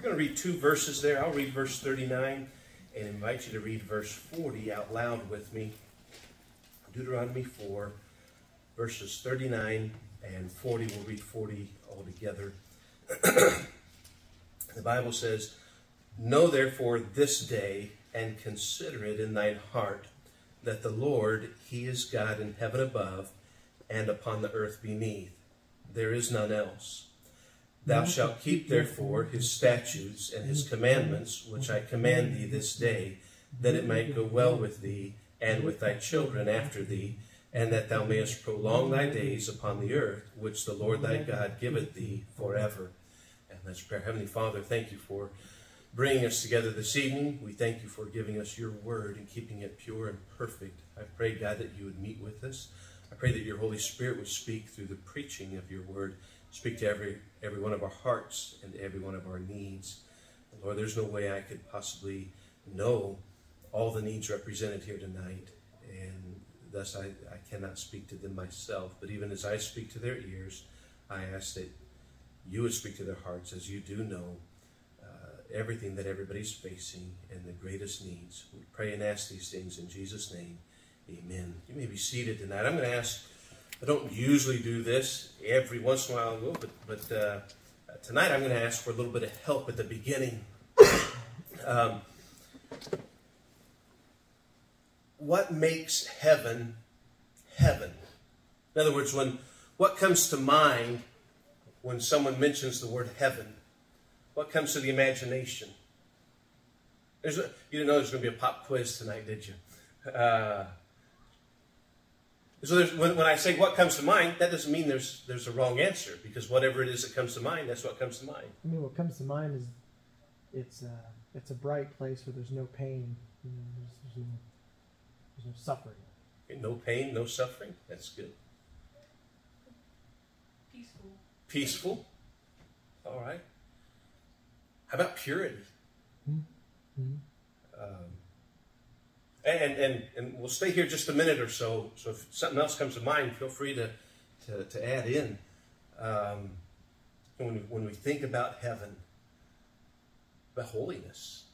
We're going to read two verses there. I'll read verse 39 and invite you to read verse 40 out loud with me. Deuteronomy 4, verses 39 and 40. We'll read 40 all together. the Bible says, Know therefore this day and consider it in thine heart that the Lord, He is God in heaven above and upon the earth beneath. There is none else. Thou shalt keep therefore his statutes and his commandments, which I command thee this day, that it might go well with thee and with thy children after thee, and that thou mayest prolong thy days upon the earth, which the Lord thy God giveth thee forever. And let's pray. Heavenly Father, thank you for bringing us together this evening. We thank you for giving us your word and keeping it pure and perfect. I pray, God, that you would meet with us. I pray that your Holy Spirit would speak through the preaching of your word, speak to every, every one of our hearts and every one of our needs. Lord, there's no way I could possibly know all the needs represented here tonight, and thus I, I cannot speak to them myself. But even as I speak to their ears, I ask that you would speak to their hearts as you do know uh, everything that everybody's facing and the greatest needs. We pray and ask these things in Jesus' name. Amen. You may be seated tonight. I'm going to ask, I don't usually do this, every once in a while but, but uh, tonight I'm going to ask for a little bit of help at the beginning. Um, what makes heaven heaven? In other words, when what comes to mind when someone mentions the word heaven? What comes to the imagination? There's a, you didn't know there was going to be a pop quiz tonight, did you? Uh, so when, when I say what comes to mind, that doesn't mean there's there's a wrong answer because whatever it is that comes to mind, that's what comes to mind. I mean, what comes to mind is it's a, it's a bright place where there's no pain, you know, there's, there's, no, there's no suffering. Okay, no pain, no suffering. That's good. Peaceful. Peaceful. All right. How about purity? Mm-hmm. And, and, and we'll stay here just a minute or so. So if something else comes to mind, feel free to, to, to add in. Um, when, we, when we think about heaven, the holiness,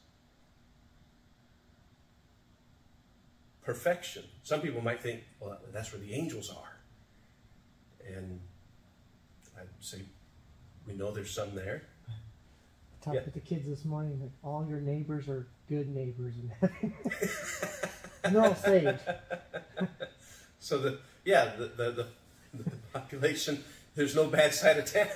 perfection. Some people might think, well, that's where the angels are. And I'd say, we know there's some there. Talked Yeah. with the kids this morning that all your neighbors are good neighbors in heaven. and they're all saved. So the yeah the the, the, the population there's no bad side of town.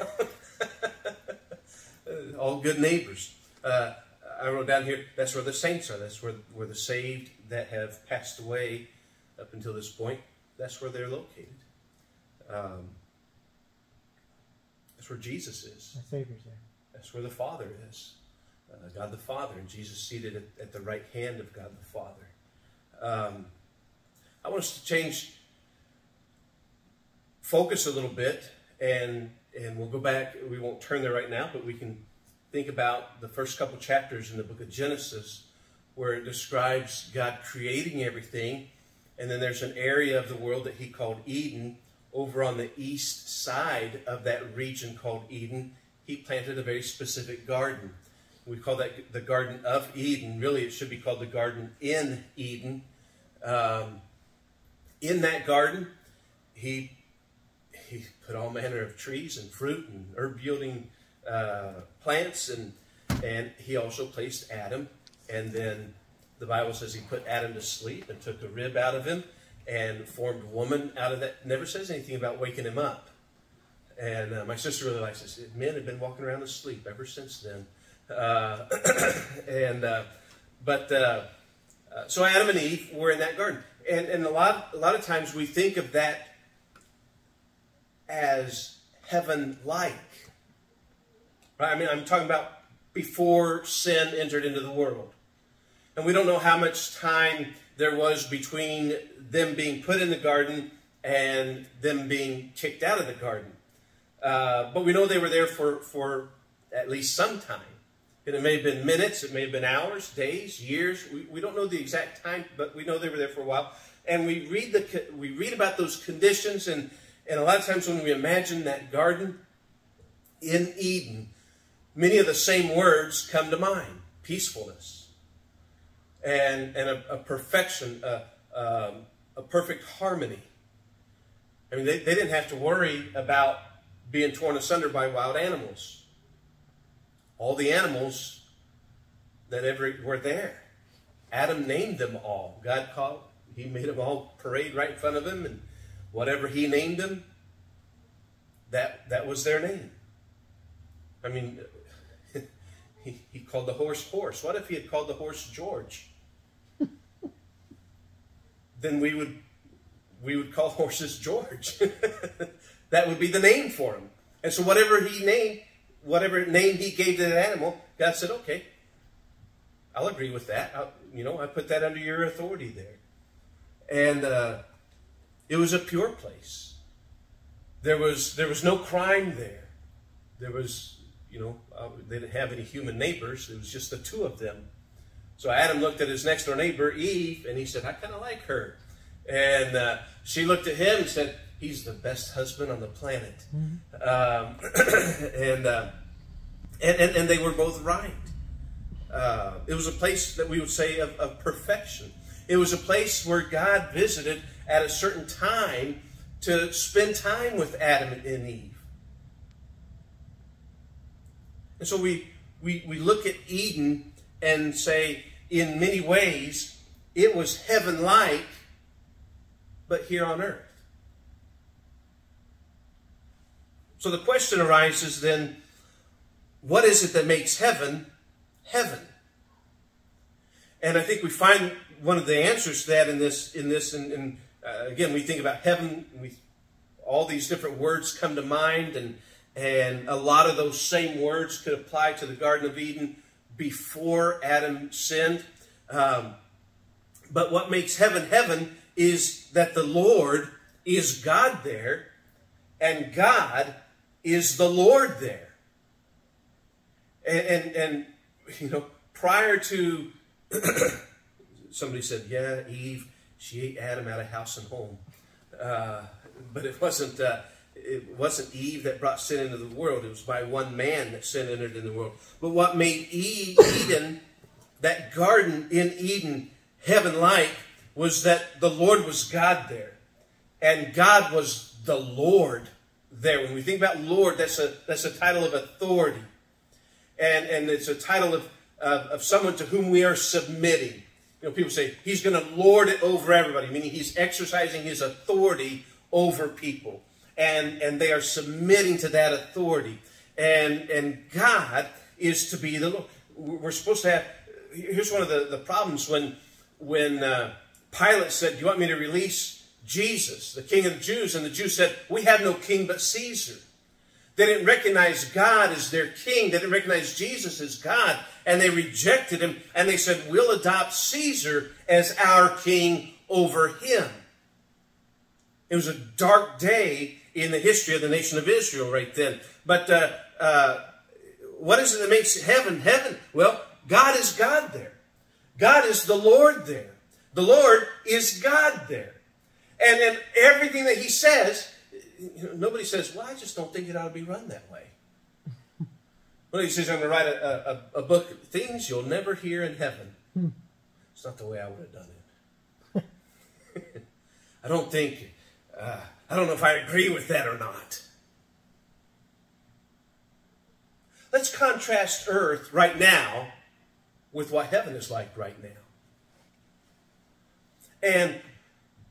All good neighbors. Uh, I wrote down here that's where the saints are. That's where where the saved that have passed away up until this point. That's where they're located. Um, that's where Jesus is. My Savior's there. That's where the Father is. Uh, God the Father, and Jesus seated at, at the right hand of God the Father. Um, I want us to change focus a little bit, and and we'll go back. We won't turn there right now, but we can think about the first couple chapters in the book of Genesis, where it describes God creating everything, and then there's an area of the world that He called Eden. Over on the east side of that region called Eden, He planted a very specific garden. We call that the Garden of Eden. Really, it should be called the Garden in Eden. Um, in that garden, he he put all manner of trees and fruit and herb yielding uh, plants, and and he also placed Adam. And then the Bible says he put Adam to sleep and took a rib out of him and formed woman out of that. Never says anything about waking him up. And uh, my sister really likes this. Men have been walking around asleep ever since then. Uh, and uh, but uh, uh, so Adam and Eve were in that garden, and and a lot a lot of times we think of that as heaven like. Right? I mean, I'm talking about before sin entered into the world, and we don't know how much time there was between them being put in the garden and them being kicked out of the garden. Uh, but we know they were there for, for at least some time. And it may have been minutes, it may have been hours, days, years. We, we don't know the exact time, but we know they were there for a while. And we read the we read about those conditions, and, and a lot of times when we imagine that garden in Eden, many of the same words come to mind peacefulness and, and a, a perfection, a, um, a perfect harmony. I mean, they, they didn't have to worry about being torn asunder by wild animals. All the animals that ever were there. Adam named them all. God called, he made them all parade right in front of him, and whatever he named them, that, that was their name. I mean, he, he called the horse horse. What if he had called the horse George? then we would we would call horses George. that would be the name for him. And so whatever he named, whatever name he gave to that animal, God said, okay, I'll agree with that. I'll, you know, I put that under your authority there. And uh, it was a pure place. There was there was no crime there. There was, you know, uh, they didn't have any human neighbors. It was just the two of them. So Adam looked at his next door neighbor, Eve, and he said, I kind of like her. And uh, she looked at him and said, He's the best husband on the planet. Mm-hmm. Um, and, uh, and, and, and, they were both right. Uh, it was a place that we would say of, of perfection. It was a place where God visited at a certain time to spend time with Adam and Eve. And so we, we, we look at Eden and say, in many ways, it was heaven like, but here on earth. So the question arises then what is it that makes heaven heaven? And I think we find one of the answers to that in this, in this, and, and uh, again, we think about heaven, we, all these different words come to mind, and, and a lot of those same words could apply to the Garden of Eden before Adam sinned. Um, but what makes heaven heaven is that the Lord is God there, and God is the Lord there. And, and, and you know, prior to, somebody said, yeah, Eve, she ate Adam out of house and home. Uh, but it wasn't, uh, it wasn't Eve that brought sin into the world. It was by one man that sin entered in the world. But what made Eden, that garden in Eden, heaven-like, was that the Lord was God there. And God was the Lord there. When we think about Lord, that's a, that's a title of authority. And, and it's a title of, of, of someone to whom we are submitting. You know, people say, he's going to lord it over everybody, meaning he's exercising his authority over people. And, and they are submitting to that authority. And, and God is to be the Lord. We're supposed to have, here's one of the, the problems when, when uh, Pilate said, do you want me to release Jesus, the King of the Jews? And the Jews said, we have no king but Caesar. They didn't recognize God as their king. They didn't recognize Jesus as God. And they rejected him. And they said, we'll adopt Caesar as our king over him. It was a dark day in the history of the nation of Israel right then. But uh, uh, what is it that makes heaven heaven? Well, God is God there. God is the Lord there. The Lord is God there. And then everything that he says, you know, nobody says, well, I just don't think it ought to be run that way. Well, he says, I'm going to write a, a, a, book of things you'll never hear in heaven. Hmm. It's not the way I would have done it. I don't think, uh, I don't know if I agree with that or not. Let's contrast earth right now with what heaven is like right now. And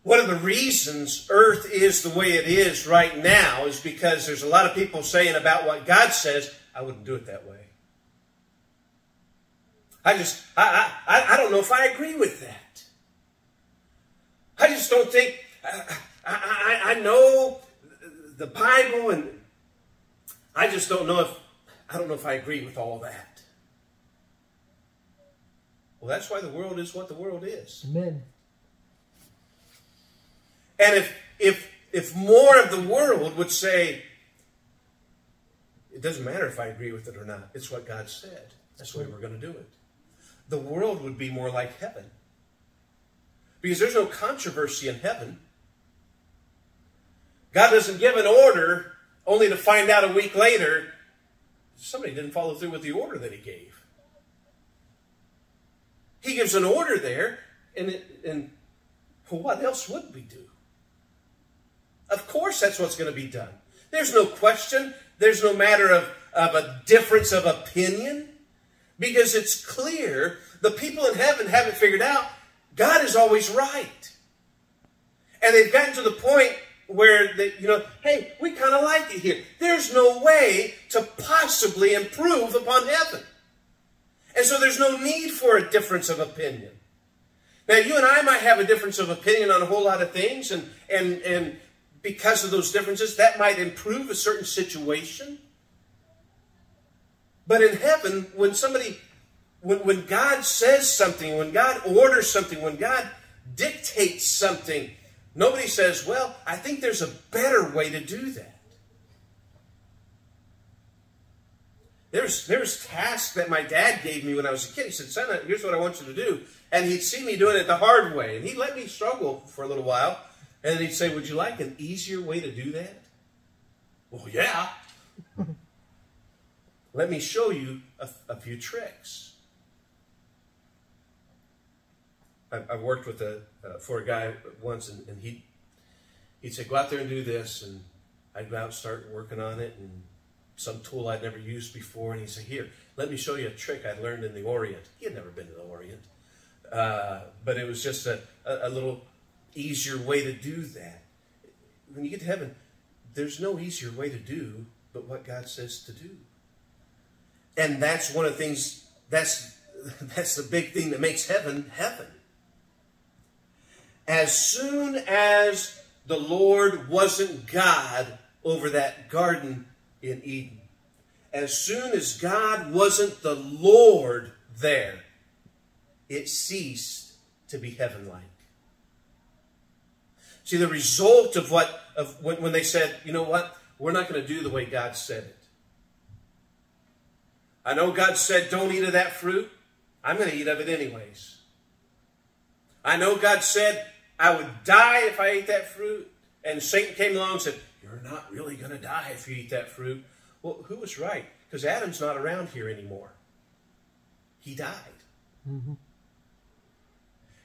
one of the reasons earth is the way it is right now is because there's a lot of people saying about what God says, I wouldn't do it that way. I just, I, I, I don't know if I agree with that. I just don't think, I, I, I know the Bible and I just don't know if, I don't know if I agree with all that. Well, that's why the world is what the world is. Amen. And if, if, if more of the world would say, it doesn't matter if I agree with it or not, it's what God said. That's the way we're going to do it. The world would be more like heaven. Because there's no controversy in heaven. God doesn't give an order only to find out a week later somebody didn't follow through with the order that he gave. He gives an order there, and, it, and what else would we do? Of course, that's what's going to be done. There's no question. There's no matter of, of a difference of opinion because it's clear the people in heaven haven't figured out God is always right. And they've gotten to the point where they, you know, hey, we kind of like it here. There's no way to possibly improve upon heaven. And so there's no need for a difference of opinion. Now, you and I might have a difference of opinion on a whole lot of things, and, and, and because of those differences, that might improve a certain situation. But in heaven, when somebody, when, when God says something, when God orders something, when God dictates something, nobody says, well, I think there's a better way to do that. There's, there's tasks that my dad gave me when I was a kid. He said, son, here's what I want you to do. And he'd see me doing it the hard way. And he'd let me struggle for a little while. And he'd say, Would you like an easier way to do that? Well, yeah. Let me show you a, a few tricks. I, I worked with a uh, for a guy once, and, and he he'd say, "Go out there and do this," and I'd go out and start working on it, and some tool I'd never used before, and he'd say, "Here, let me show you a trick I learned in the Orient." He had never been to the Orient, uh, but it was just a, a, a little easier way to do that. When you get to heaven, there's no easier way to do but what God says to do. And that's one of the things, that's, that's the big thing that makes heaven heaven. As soon as the Lord wasn't God over that garden in Eden, as soon as God wasn't the Lord there, it ceased to be heaven-like. See, the result of what, of when, when they said, you know what, we're not going to do the way God said it. I know God said, don't eat of that fruit. I'm going to eat of it anyways. I know God said, I would die if I ate that fruit. And Satan came along and said, You're not really going to die if you eat that fruit. Well, who was right? Because Adam's not around here anymore. He died. Mm-hmm.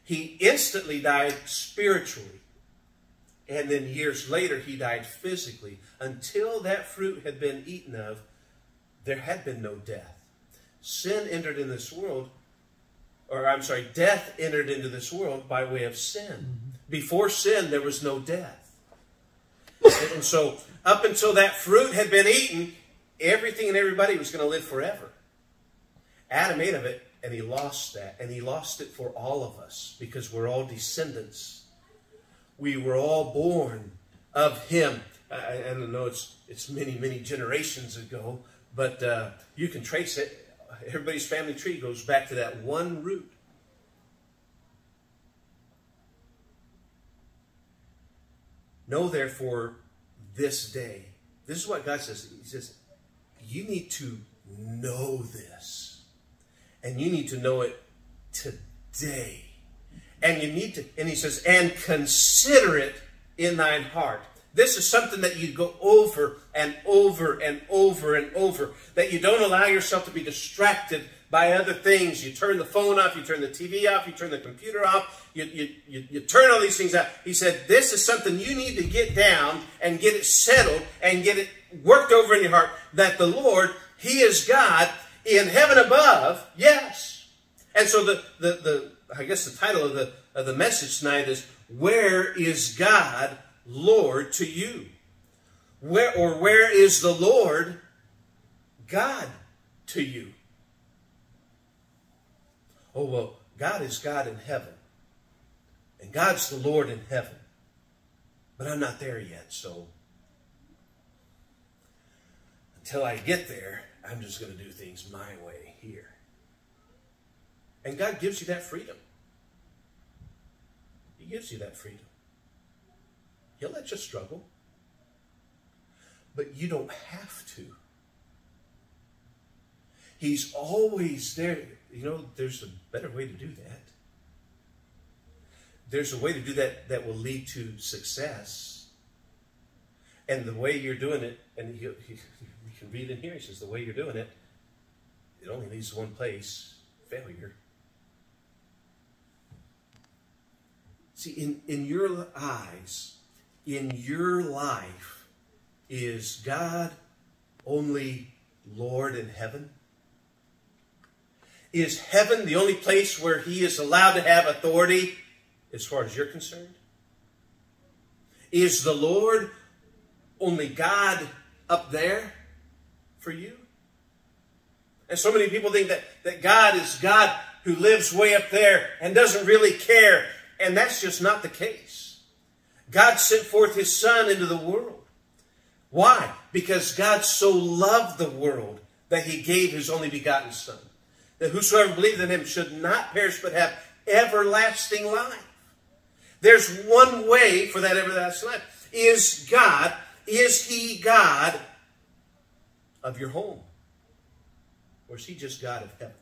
He instantly died spiritually. And then years later, he died physically. Until that fruit had been eaten of, there had been no death. Sin entered in this world, or I'm sorry, death entered into this world by way of sin. Mm-hmm. Before sin, there was no death. and so, up until that fruit had been eaten, everything and everybody was going to live forever. Adam ate of it, and he lost that. And he lost it for all of us because we're all descendants we were all born of him. I, I don't know, it's, it's many, many generations ago, but uh, you can trace it. Everybody's family tree goes back to that one root. Know therefore this day. This is what God says. He says, you need to know this. And you need to know it today and you need to, and he says, and consider it in thine heart. This is something that you go over and over and over and over. That you don't allow yourself to be distracted by other things. You turn the phone off, you turn the TV off, you turn the computer off, you, you, you, you turn all these things out. He said, this is something you need to get down and get it settled and get it worked over in your heart. That the Lord, He is God in heaven above, yes. And so the, the, the I guess the title of the, of the message tonight is Where is God Lord to you? Where or where is the Lord God to you? Oh, well, God is God in heaven. And God's the Lord in heaven. But I'm not there yet, so until I get there, I'm just going to do things my way here. And God gives you that freedom. He gives you that freedom. He'll let you struggle. But you don't have to. He's always there. You know, there's a better way to do that. There's a way to do that that will lead to success. And the way you're doing it, and you, you, can read in here. He says, the way you're doing it, it only leads to one place failure. See, in, in your eyes, in your life, is God only Lord in heaven? Is heaven the only place where He is allowed to have authority as far as you're concerned? Is the Lord only God up there for you? And so many people think that, that God is God who lives way up there and doesn't really care. And that's just not the case. God sent forth his Son into the world. Why? Because God so loved the world that he gave his only begotten Son. That whosoever believes in him should not perish but have everlasting life. There's one way for that everlasting life. Is God, is he God of your home? Or is he just God of heaven?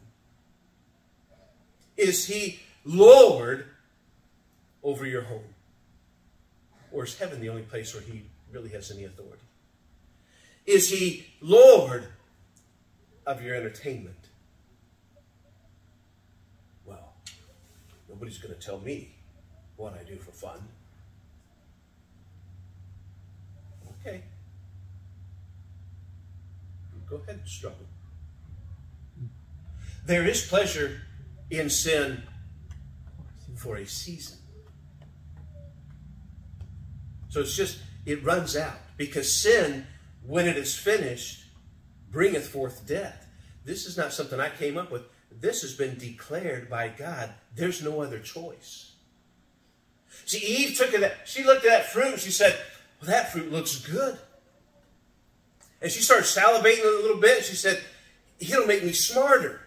Is he Lord over your home? Or is heaven the only place where he really has any authority? Is he Lord of your entertainment? Well, nobody's going to tell me what I do for fun. Okay. Go ahead and struggle. There is pleasure in sin for a season. So it's just, it runs out. Because sin, when it is finished, bringeth forth death. This is not something I came up with. This has been declared by God. There's no other choice. See, Eve took it, she looked at that fruit and she said, well, that fruit looks good. And she started salivating a little bit. She said, it'll make me smarter.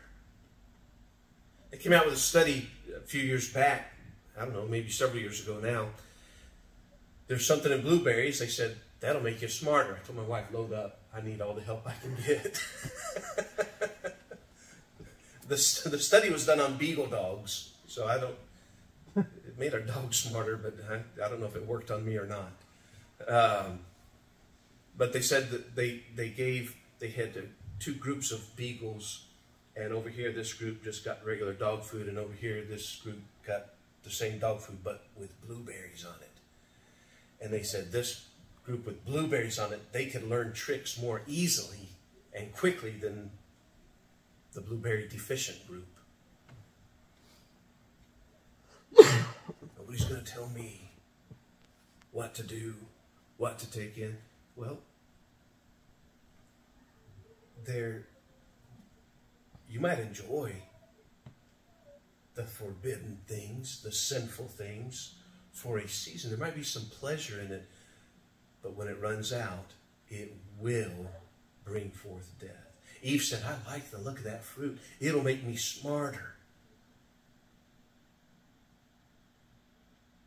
They came out with a study a few years back. I don't know, maybe several years ago now. There's something in blueberries. They said, that'll make you smarter. I told my wife, load up. I need all the help I can get. the, the study was done on beagle dogs. So I don't, it made our dogs smarter, but I, I don't know if it worked on me or not. Um, but they said that they, they gave, they had two groups of beagles and over here, this group just got regular dog food, and over here, this group got the same dog food, but with blueberries on it. And they said this group with blueberries on it, they can learn tricks more easily and quickly than the blueberry deficient group. Nobody's going to tell me what to do, what to take in. Well, they're you might enjoy the forbidden things, the sinful things for a season. There might be some pleasure in it, but when it runs out, it will bring forth death. Eve said, I like the look of that fruit. It'll make me smarter.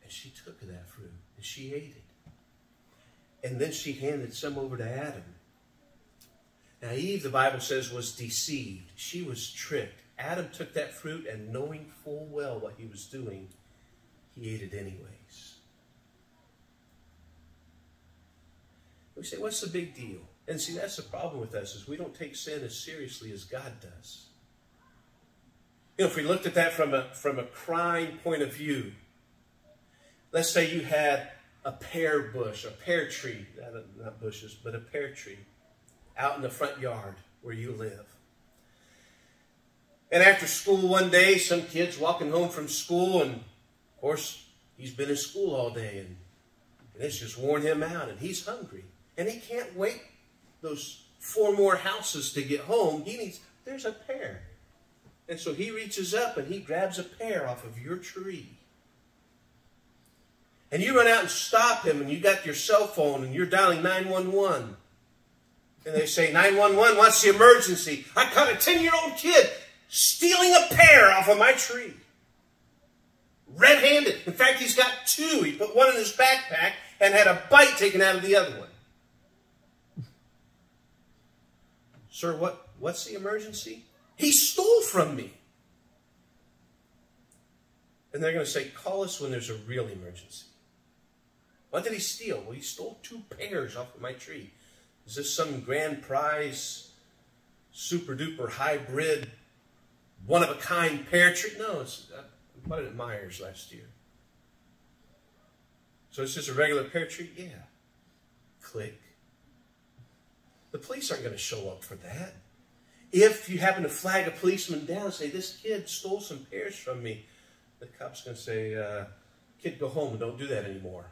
And she took that fruit and she ate it. And then she handed some over to Adam. Now, Eve, the Bible says, was deceived. She was tricked. Adam took that fruit, and knowing full well what he was doing, he ate it anyways. We say, what's the big deal? And see, that's the problem with us, is we don't take sin as seriously as God does. You know, if we looked at that from a, from a crime point of view, let's say you had a pear bush, a pear tree, not bushes, but a pear tree out in the front yard where you live. And after school one day, some kid's walking home from school, and of course, he's been in school all day, and, and it's just worn him out, and he's hungry. And he can't wait those four more houses to get home. He needs, there's a pear. And so he reaches up and he grabs a pear off of your tree. And you run out and stop him, and you got your cell phone, and you're dialing 911. And they say, 911, what's the emergency? I caught a 10-year-old kid stealing a pear off of my tree. Red-handed. In fact, he's got two. He put one in his backpack and had a bite taken out of the other one. Sir, what, what's the emergency? He stole from me. And they're going to say, call us when there's a real emergency. What did he steal? Well, he stole two pears off of my tree. Is this some grand prize, super duper hybrid, one of a kind pear tree? No, it's, uh, It at Meijer's last year. So it's just a regular pear tree? Yeah. Click. The police aren't going to show up for that. If you happen to flag a policeman down and say, this kid stole some pears from me, the cop's going to say, uh, kid, go home and don't do that anymore.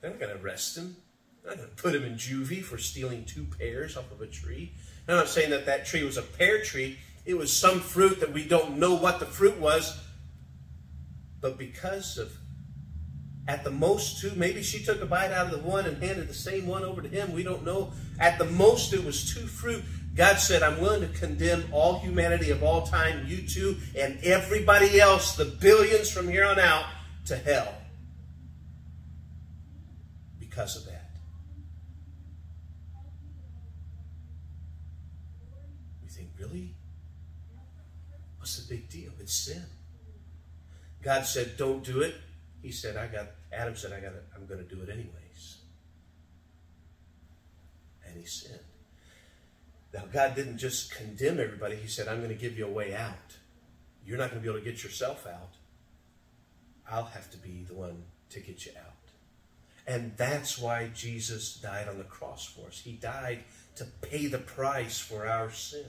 They're not going to arrest him. They're not going to put him in juvie for stealing two pears off of a tree. I'm not saying that that tree was a pear tree. It was some fruit that we don't know what the fruit was. But because of, at the most two, maybe she took a bite out of the one and handed the same one over to him. We don't know. At the most, it was two fruit. God said, I'm willing to condemn all humanity of all time, you two, and everybody else, the billions from here on out, to hell because of that. We think, really? What's the big deal? It's sin. God said, don't do it. He said, I got, Adam said, I got. I'm going to do it anyways. And he sinned. Now, God didn't just condemn everybody. He said, I'm going to give you a way out. You're not going to be able to get yourself out. I'll have to be the one to get you out. And that's why Jesus died on the cross for us. He died to pay the price for our sin.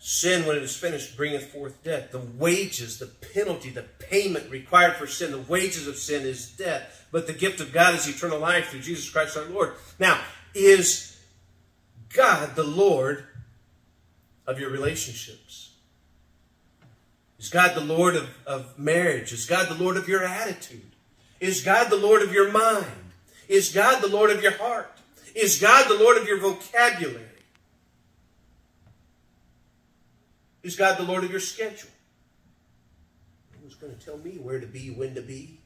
Sin, when it is finished, bringeth forth death. The wages, the penalty, the payment required for sin, the wages of sin is death. But the gift of God is eternal life through Jesus Christ our Lord. Now, is God the Lord of your relationships? Is God the Lord of, of marriage? Is God the Lord of your attitude? Is God the Lord of your mind? Is God the Lord of your heart? Is God the Lord of your vocabulary? Is God the Lord of your schedule? Who's going to tell me where to be, when to be?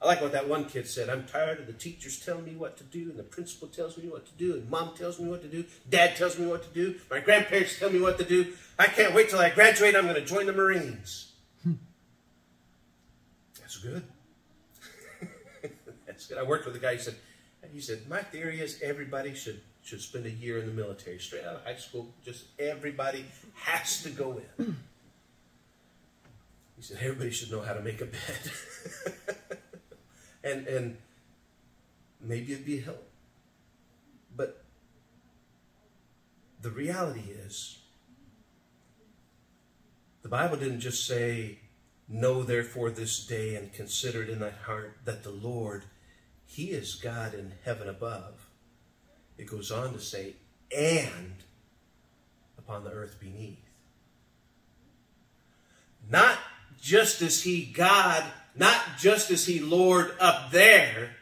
I like what that one kid said. I'm tired of the teachers telling me what to do, and the principal tells me what to do, and mom tells me what to do, dad tells me what to do, my grandparents tell me what to do. I can't wait till I graduate. I'm going to join the Marines. That's good. That's good. I worked with a guy. who said, he said, my theory is everybody should should spend a year in the military, straight out of high school. Just everybody has to go in. He said, everybody should know how to make a bed. and and maybe it'd be help. But the reality is, the Bible didn't just say, Know therefore this day and consider it in thy heart that the Lord, He is God in heaven above. It goes on to say, and upon the earth beneath. Not just as He God, not just as He Lord up there,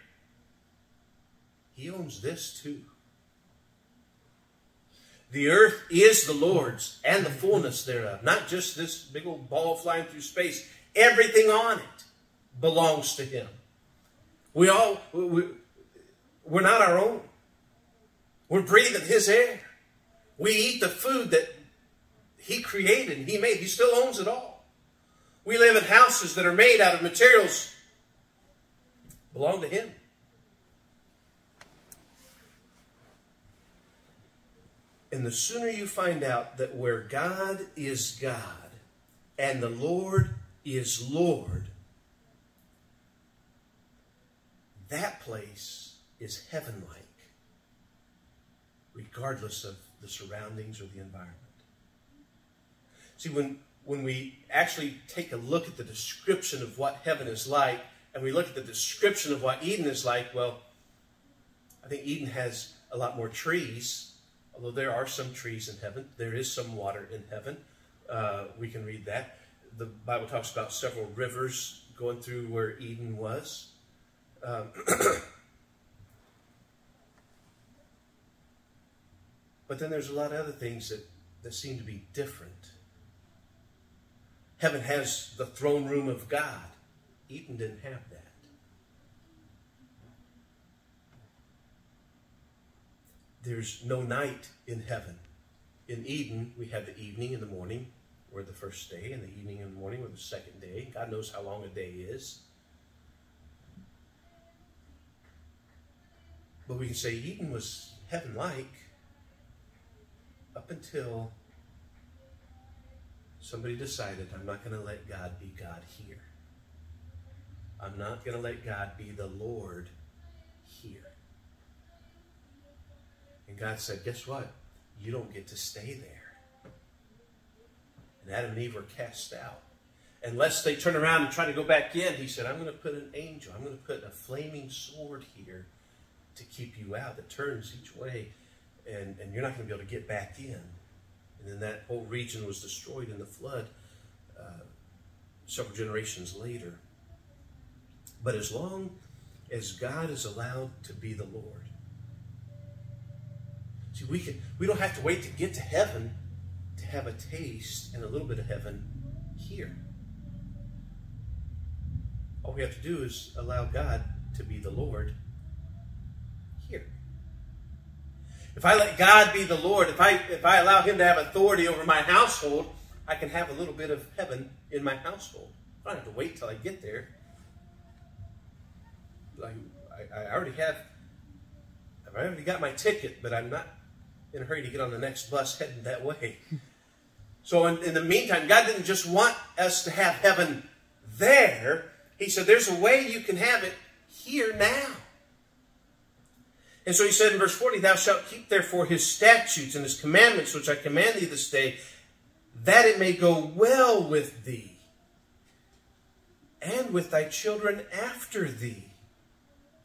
He owns this too. The earth is the Lord's and the fullness thereof. Not just this big old ball flying through space. Everything on it belongs to Him. We all, we, we're not our own. We're breathing His air. We eat the food that He created and He made. He still owns it all. We live in houses that are made out of materials belong to Him. And the sooner you find out that where God is God and the Lord is Lord, that place is heaven like, regardless of the surroundings or the environment. See, when, when we actually take a look at the description of what heaven is like, and we look at the description of what Eden is like, well, I think Eden has a lot more trees although there are some trees in heaven, there is some water in heaven. Uh, we can read that. The Bible talks about several rivers going through where Eden was. Um, but then there's a lot of other things that, that seem to be different. Heaven has the throne room of God. Eden didn't have that. there's no night in heaven. In Eden, we had the evening and the morning, or the first day, and the evening and the morning, or the second day. God knows how long a day is. But we can say Eden was heaven like up until somebody decided, I'm not going to let God be God here. I'm not going to let God be the Lord here. And God said, Guess what? You don't get to stay there. And Adam and Eve were cast out. Unless they turn around and try to go back in, he said, I'm going to put an angel, I'm going to put a flaming sword here to keep you out that turns each way, and, and you're not going to be able to get back in. And then that whole region was destroyed in the flood uh, several generations later. But as long as God is allowed to be the Lord, see, we can we don't have to wait to get to heaven to have a taste and a little bit of heaven here. All we have to do is allow God to be the Lord here. If I let God be the Lord, if I if I allow Him to have authority over my household, I can have a little bit of heaven in my household. I don't have to wait till I get there. Like I, I already have, I've already got my ticket, but I'm not in a hurry to get on the next bus heading that way. So in, in the meantime, God didn't just want us to have heaven there. He said, "There's a way you can have it here now." And so he said in verse 40, Thou shalt keep therefore his statutes and his commandments, which I command thee this day, that it may go well with thee and with thy children after thee,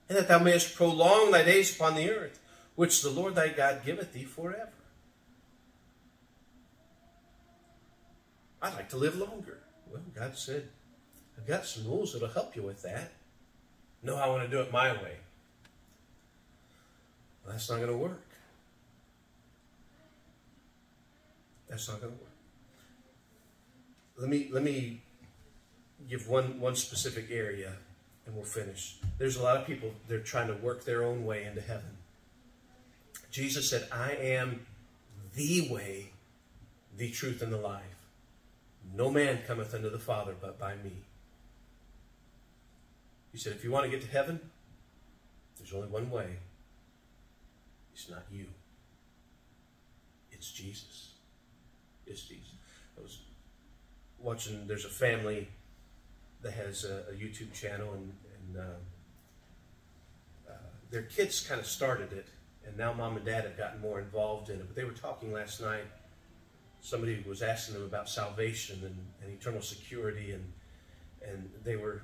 and that thou mayest prolong thy days upon the earth, which the Lord thy God giveth thee forever. I'd like to live longer. Well, God said, I've got some rules that'll help you with that. No, I want to do it my way. That's not going to work. That's not going to work. Let me let me give one one specific area, and we'll finish. There's a lot of people they're trying to work their own way into heaven. Jesus said, "I am the way, the truth, and the life. No man cometh unto the Father but by me." He said, "If you want to get to heaven, there's only one way." It's not you. It's Jesus. It's Jesus. I was watching, there's a family that has a, a YouTube channel, and, and uh, uh, their kids kind of started it, and now mom and dad have gotten more involved in it. But they were talking last night. Somebody was asking them about salvation and, and eternal security, and and they were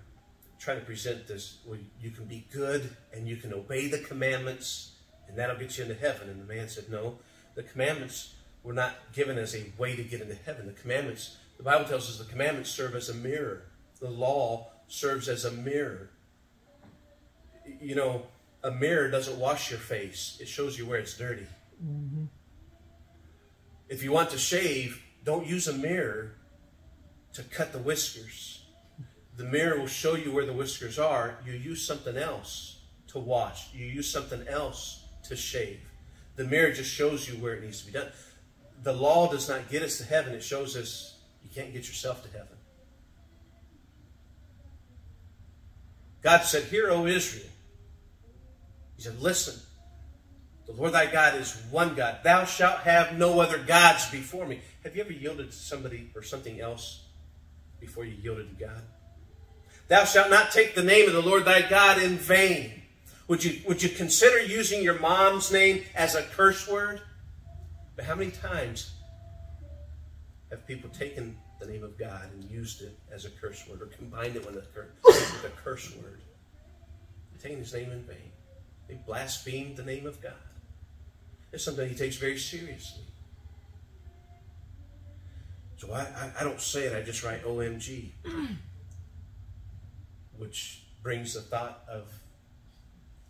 trying to present this well, you can be good and you can obey the commandments and that'll get you into heaven. And the man said, No, the commandments were not given as a way to get into heaven. The commandments, the Bible tells us the commandments serve as a mirror. The law serves as a mirror. You know, a mirror doesn't wash your face, it shows you where it's dirty. Mm-hmm. If you want to shave, don't use a mirror to cut the whiskers. The mirror will show you where the whiskers are. You use something else to wash. You use something else to shave. The mirror just shows you where it needs to be done. The law does not get us to heaven, it shows us you can't get yourself to heaven. God said, Hear, O Israel. He said, Listen, the Lord thy God is one God. Thou shalt have no other gods before me. Have you ever yielded to somebody or something else before you yielded to God? Thou shalt not take the name of the Lord thy God in vain. Would you, would you consider using your mom's name as a curse word? But how many times have people taken the name of God and used it as a curse word or combined it with a, cur- with a curse word? They're taking his name in vain. They blasphemed the name of God. It's something he takes very seriously. So I, I, I don't say it, I just write OMG, which brings the thought of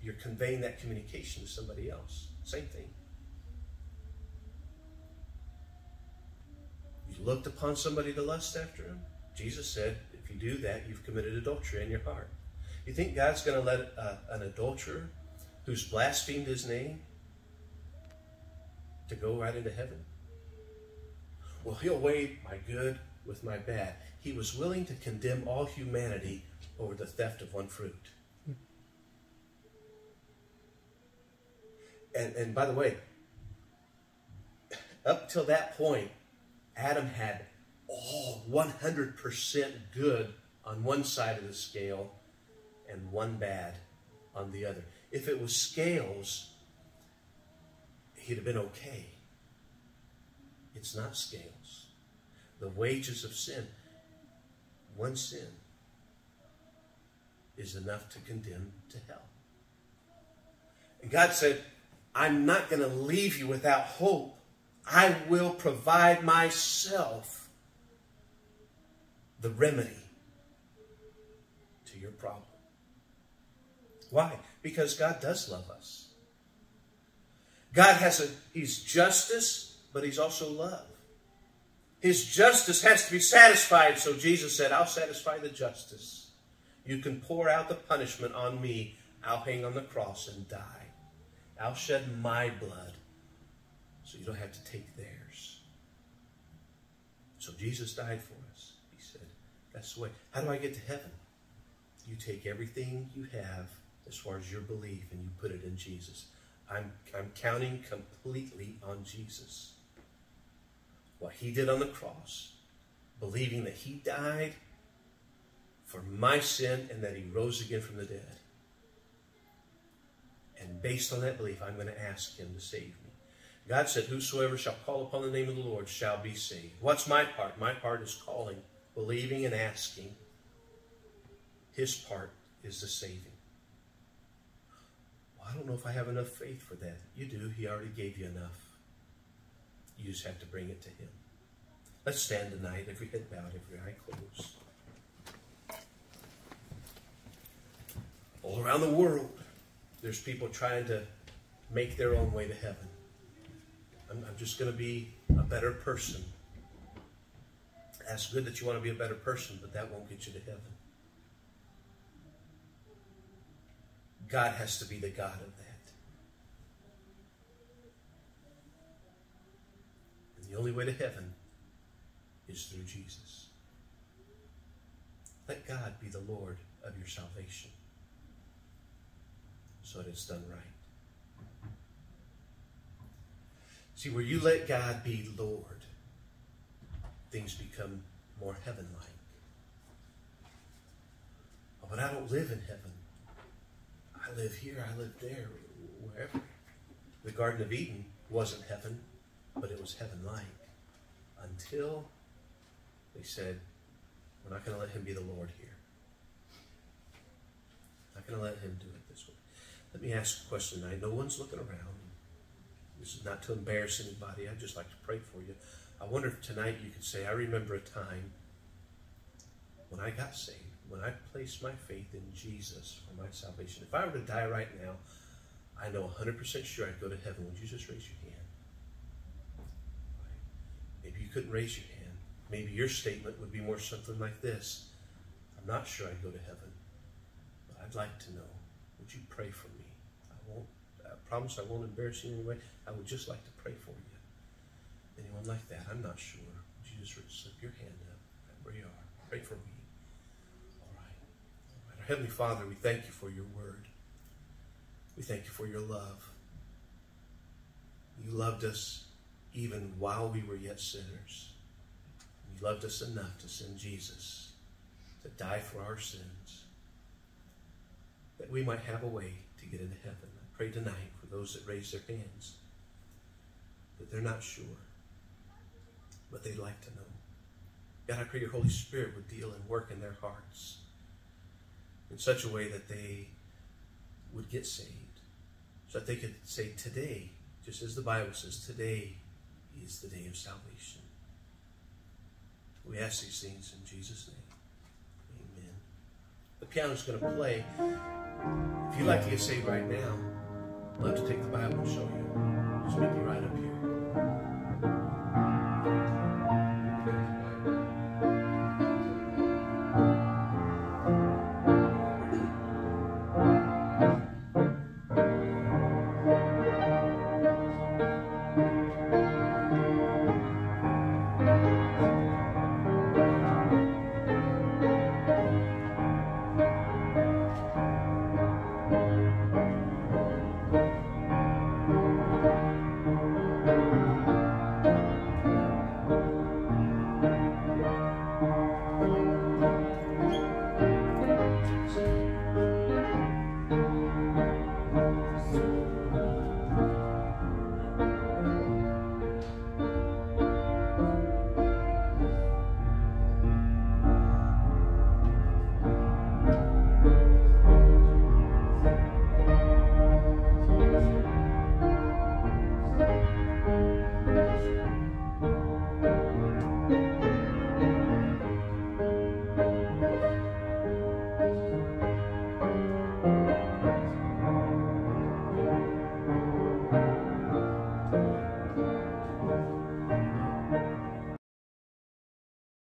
you're conveying that communication to somebody else. Same thing. You looked upon somebody to lust after him. Jesus said, if you do that, you've committed adultery in your heart. You think God's going to let uh, an adulterer who's blasphemed his name to go right into heaven? Well, he'll weigh my good with my bad. He was willing to condemn all humanity over the theft of one fruit. And, and by the way, up till that point, Adam had all 100% good on one side of the scale and one bad on the other. If it was scales, he'd have been okay. It's not scales. The wages of sin, one sin, is enough to condemn to hell. And God said, I'm not going to leave you without hope. I will provide myself the remedy to your problem. Why? Because God does love us. God has a, He's justice, but He's also love. His justice has to be satisfied, so Jesus said, I'll satisfy the justice. You can pour out the punishment on me. I'll hang on the cross and die. I'll shed my blood so you don't have to take theirs. So Jesus died for us. He said, that's the way. How do I get to heaven? You take everything you have as far as your belief and you put it in Jesus. I'm, I'm counting completely on Jesus. What he did on the cross, believing that he died for my sin and that he rose again from the dead. And based on that belief, I'm going to ask him to save me. God said, Whosoever shall call upon the name of the Lord shall be saved. What's my part? My part is calling, believing, and asking. His part is the saving. Well, I don't know if I have enough faith for that. You do. He already gave you enough. You just have to bring it to Him. Let's stand tonight, every head bowed, every eye closed. All around the world, there's people trying to make their own way to heaven. I'm, I'm just going to be a better person. That's good that you want to be a better person, but that won't get you to heaven. God has to be the God of that. And the only way to heaven is through Jesus. Let God be the Lord of your salvation so that it's done right. See, where you let God be Lord, things become more heaven like. Oh, but I don't live in heaven. I live here, I live there, wherever. The Garden of Eden wasn't heaven, but it was heaven like. Until they said, We're not going to let him be the Lord here. Not going to let him do it this way. Let me ask a question tonight. No one's looking around. This is not to embarrass anybody. I'd just like to pray for you. I wonder if tonight you could say, I remember a time when I got saved when I placed my faith in Jesus for my salvation, if I were to die right now, I know 100% sure I'd go to heaven. Would you just raise your hand? Maybe you couldn't raise your hand. Maybe your statement would be more something like this I'm not sure I'd go to heaven, but I'd like to know. Would you pray for me? Promise I won't embarrass you in any way. I would just like to pray for you. Anyone like that? I'm not sure. Would you just slip your hand up right where you are? Pray for me. All right. Heavenly Father, we thank you for your word. We thank you for your love. You loved us even while we were yet sinners. You loved us enough to send Jesus to die for our sins, that we might have a way to get into heaven. Pray tonight for those that raise their hands that they're not sure, but they'd like to know. God, I pray your Holy Spirit would deal and work in their hearts in such a way that they would get saved. So that they could say, Today, just as the Bible says, today is the day of salvation. We ask these things in Jesus' name. Amen. The piano's going to play. If you'd like to get saved right now, love to take the Bible and show you. Just meet me right up here.